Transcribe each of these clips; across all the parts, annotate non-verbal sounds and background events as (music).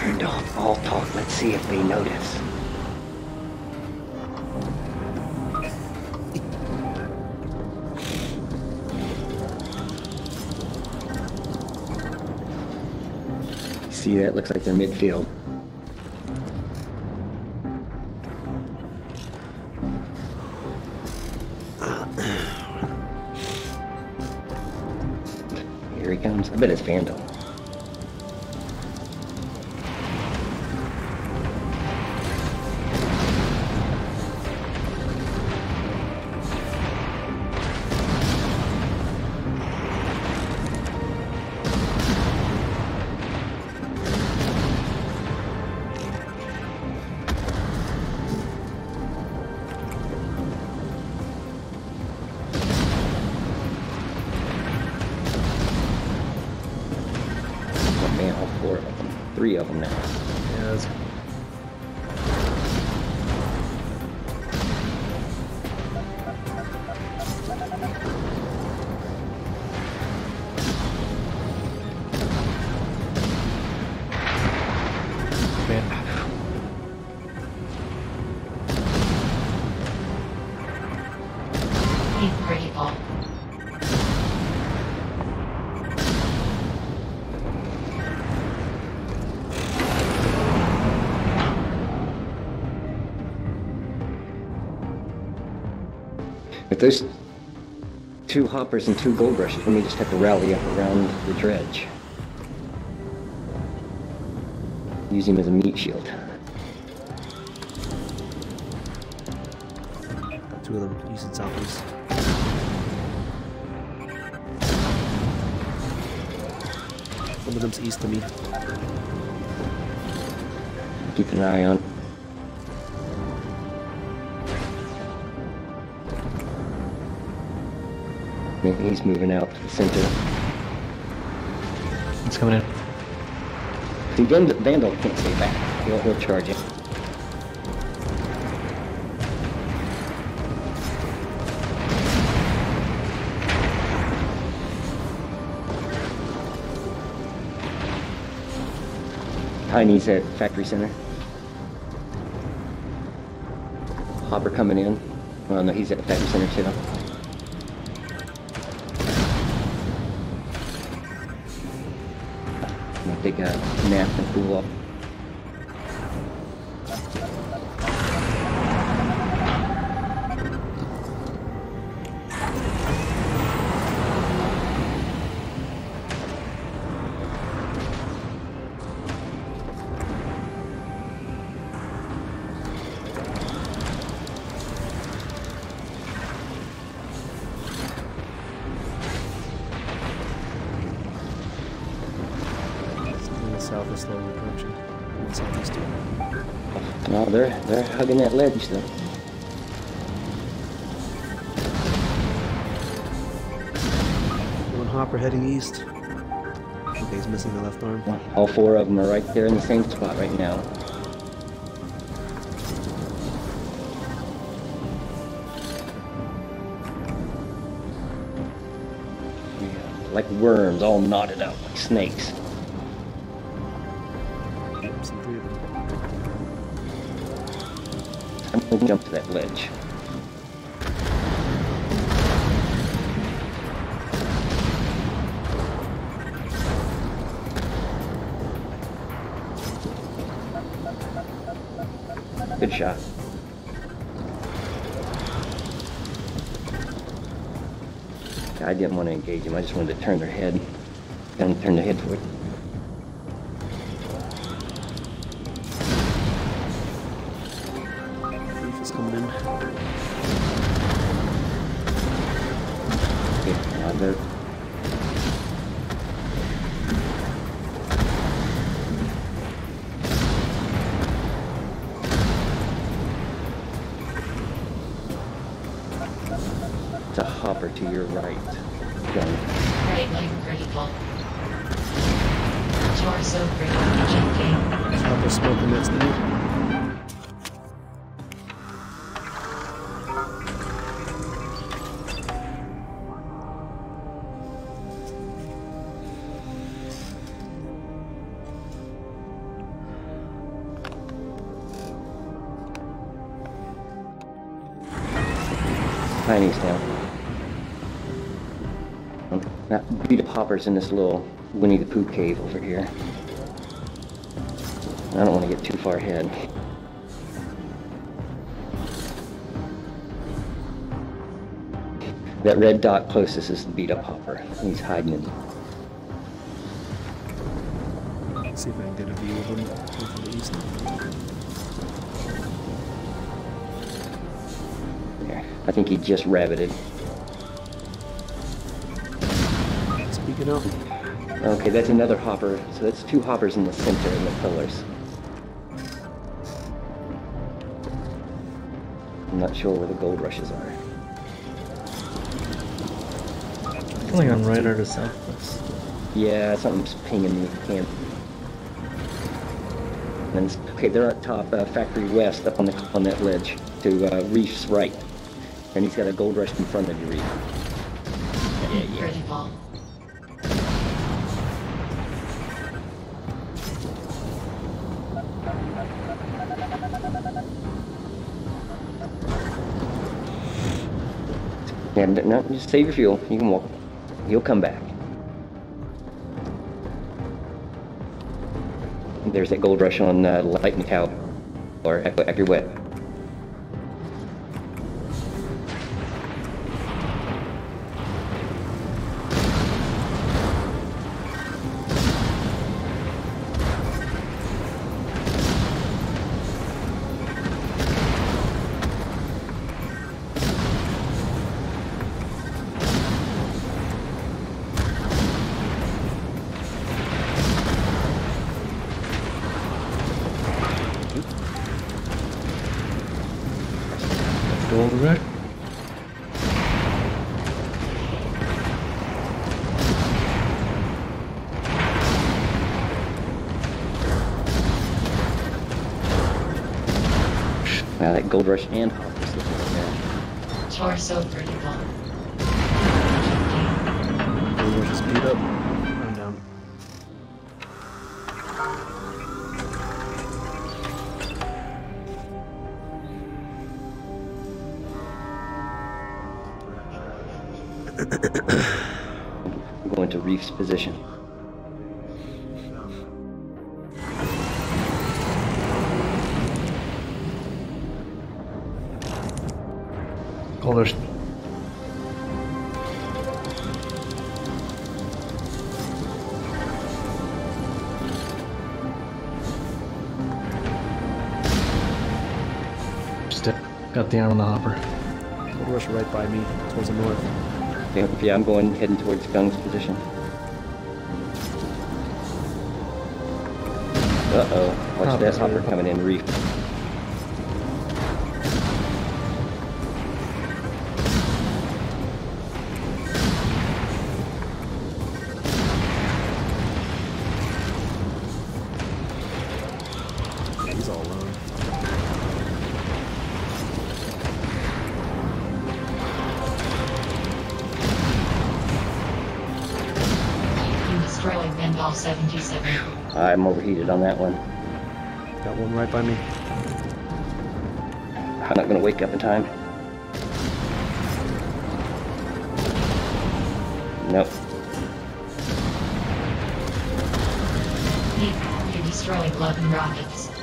turned off all talk. Let's see if they notice. See that? Looks like they're midfield. Uh, (clears throat) Here he comes. I bet it's Vandal. Man, all four of them. Three of them now. Yeah, there's two hoppers and two gold rushes, then we just have to rally up around the dredge. Use him as a meat shield. Two of them, and southeast. One of them's east of me. Keep an eye on. He's moving out to the center. It's coming in. See, Vand- Vandal can't stay back. He'll, he'll charge it. Tiny's at factory center. Hopper coming in. Well, no, he's at the factory center too. Take a nap and cool off. Slowly approaching. In the southeast too. No, they're they're hugging that ledge though. One hopper heading east. Okay, he's missing the left arm. All four of them are right there in the same spot right now. Like worms, all knotted up like snakes. I'm gonna jump to that ledge. Good shot. I didn't want to engage him. I just wanted to turn their head. And turn their head forward. Reef coming in. Okay, now they're It's a hopper to your right. Gun. Right leg critical. Torso critical. Ejecting. Hopper smoking next to me. Hoppers in this little Winnie the Pooh cave over here. I don't want to get too far ahead. That red dot closest is the beat up hopper. He's hiding in. See if I can get a view of him from the east. There. I think he just rabbited. Speaking of, Okay, that's another hopper. So that's two hoppers in the center in the pillars. I'm not sure where the gold rushes are. Feeling on right or to southwest. Yeah, something's pinging me. Can't. And it's- okay, they're up top, uh, factory west, up on the on that ledge to uh, Reef's right, and he's got a gold rush in front of you, Reef. Yeah, yeah. Yeah, no, just save your fuel. You can walk. You'll come back. There's that gold rush on uh, Light and Cow, or Echo Echo Wet. Wow, that gold rush and hoppers looking like that. Torso pretty ball. gold rush speed up. I'm down. (coughs) I'm going to Reef's position. Gold rush. Just got the arm on the hopper. Gold rush right by me, towards the north. Yeah, yeah, I'm going heading towards Gung's position. Uh-oh. Watch Hopper, that hopper coming in, Reef. Destroyed Bengal 77. I'm overheated on that one. Got one right by me. I'm not gonna wake up in time. Nope. You, you destroyed 11 rockets.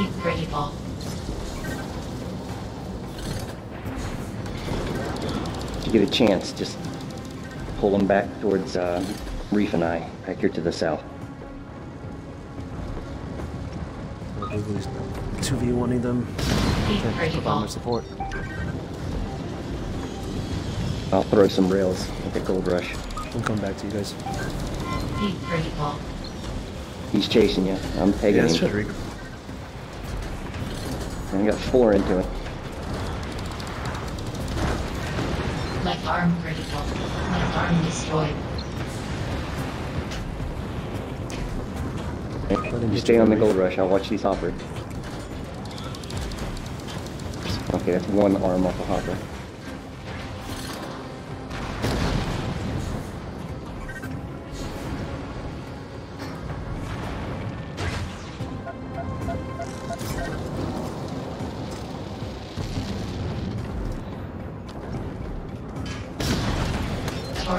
You pretty ball. If you get a chance, just pull them back towards uh, Reef and I, back here to the south. 2v1ing them. You Can't pretty provide ball. much support. I'll throw some rails at the gold rush. I'm coming back to you guys. You pretty ball. He's chasing you. I'm pegging Yeah, let's him. Re- I got four into it. Left arm critical. Left arm destroyed. You stay on the gold rush. I'll watch these hopper. Okay, that's one arm off a hopper.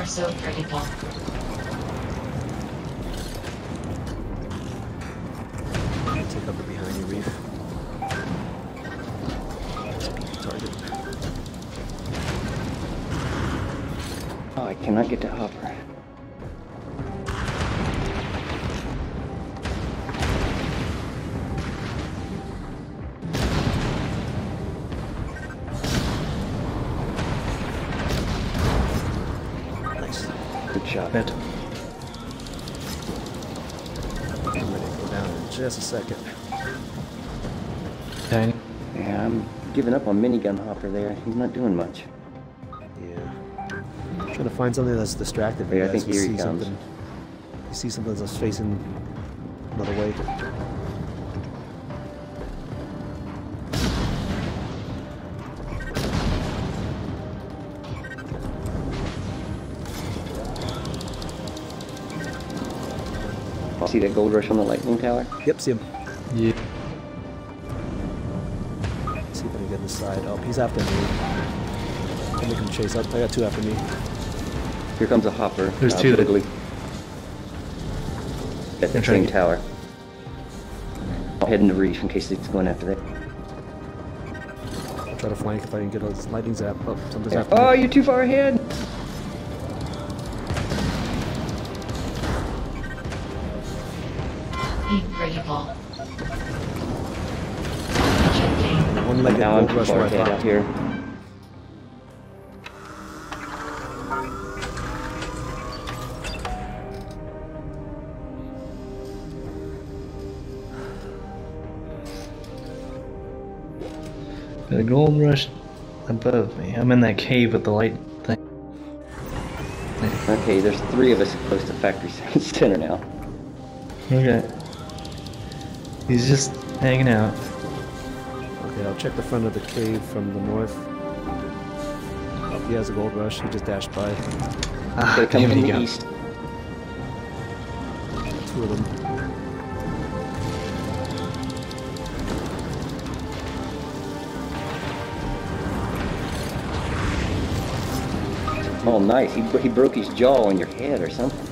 Torso critical. Take cover behind you, Reef. Target. Oh, I cannot get to Hopper. Giving up on minigun Hopper there. He's not doing much. Yeah. Trying to find something that's distracted. Yeah, I think We here he see comes. something- You see something that's facing another way. See that gold rush on the lightning tower? Yep, see him. Yeah. See if I can get this side. Oh, he's after me. I'm making him chase up. I got two after me. Here comes a Hopper. There's uh, two that- Bigly. At the I'm trying same to- tower. I'll head into Reef in case it's going after that. I'll try to flank if I can get a lightning zap. Oh, something's after Oh, me. you're too far ahead! Heat critical. Ejecting. One legged now I'm rush where I out here. Got a gold rush above me. I'm in that cave with the light thing. Okay, there's three of us close to factory (laughs) center now. Okay. He's just hanging out. Okay, I'll check the front of the cave from the north. Oh, he has a gold rush. He just dashed by. Ah, They come damn it, from the east. Two of them. Oh, nice. He, he broke his jaw on your head or something.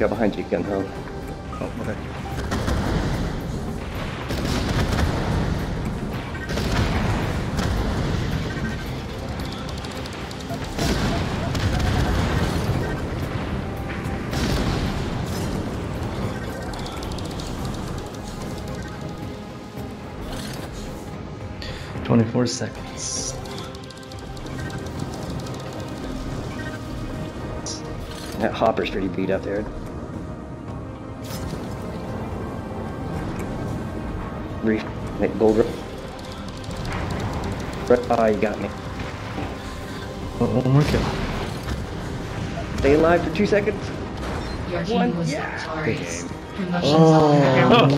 Watch out behind you, Gung Ho. Oh, okay. Twenty-four seconds. That Hopper's pretty beat up there. Reef, that gold rush. Ah, you got me. One one more kill. Stay alive for two seconds. Your team One- was yeah. victorious. Promotions on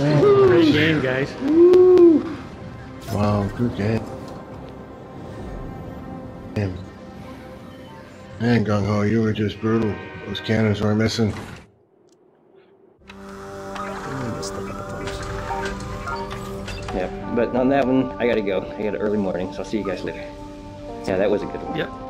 Great game, guys. Wow, good game. Damn. Man, Gung Ho, you were just brutal. Those cannons were missing. But on that one, I gotta go. I got an early morning, so I'll see you guys later. Yeah, that was a good one. Yep.